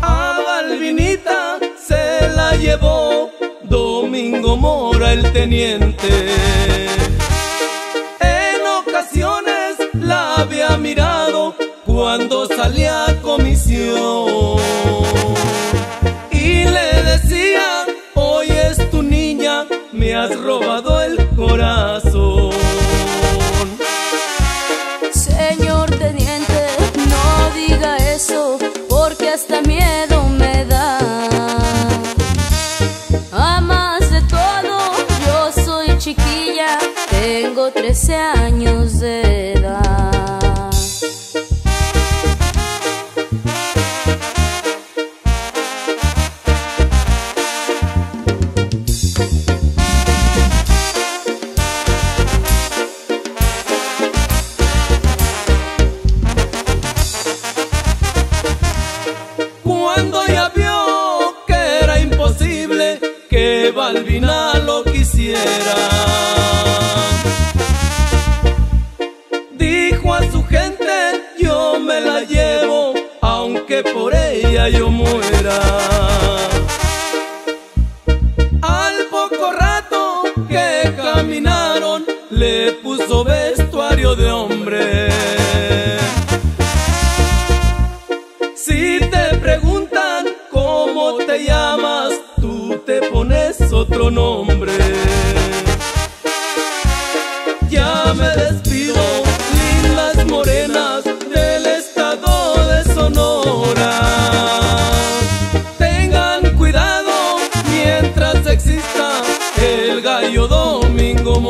A Balvinita se la llevó Domingo Mora el teniente. En ocasiones la había mirado cuando salía a comisión. Y le decía, hoy es tu niña, me has robado el corazón. Hasta miedo me da. A más de todo, yo soy chiquilla, tengo 13 años de que Balbina lo quisiera, dijo a su gente, yo me la llevo, aunque por ella yo muera. Al poco rato que caminaron, le puso vestuario de hombre. Si te preguntan cómo te llamas, nombre. Ya me despido, lindas morenas del estado de Sonora. Tengan cuidado mientras exista el gallo Domingo